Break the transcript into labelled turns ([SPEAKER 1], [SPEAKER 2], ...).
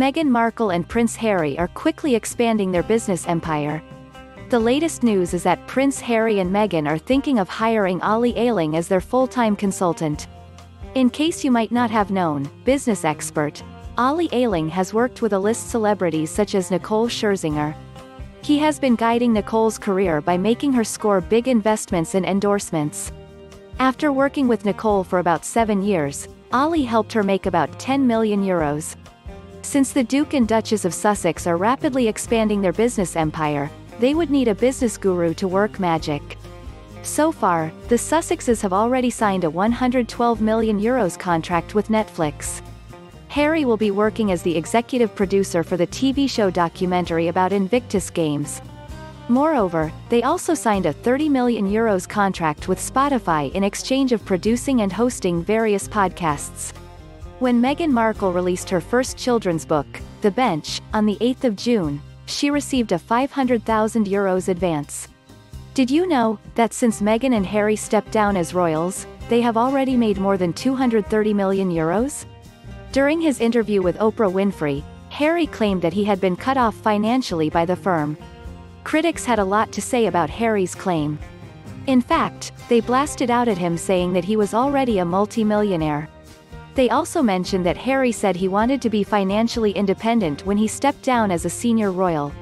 [SPEAKER 1] Meghan Markle and Prince Harry are quickly expanding their business empire. The latest news is that Prince Harry and Meghan are thinking of hiring Ollie Ayling as their full-time consultant. In case you might not have known, business expert, Ollie Ayling has worked with A-list of celebrities such as Nicole Scherzinger. He has been guiding Nicole's career by making her score big investments and endorsements. After working with Nicole for about seven years, Ollie helped her make about 10 million euros. Since the Duke and Duchess of Sussex are rapidly expanding their business empire, they would need a business guru to work magic. So far, the Sussexes have already signed a 112 million euros contract with Netflix. Harry will be working as the executive producer for the TV show documentary about Invictus Games. Moreover, they also signed a 30 million euros contract with Spotify in exchange of producing and hosting various podcasts. When Meghan Markle released her first children's book, The Bench, on the 8th of June, she received a 500,000 euros advance. Did you know that since Meghan and Harry stepped down as royals, they have already made more than 230 million euros? During his interview with Oprah Winfrey, Harry claimed that he had been cut off financially by the firm. Critics had a lot to say about Harry's claim. In fact, they blasted out at him saying that he was already a multi-millionaire. They also mentioned that Harry said he wanted to be financially independent when he stepped down as a senior royal.